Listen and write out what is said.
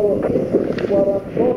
watoto wa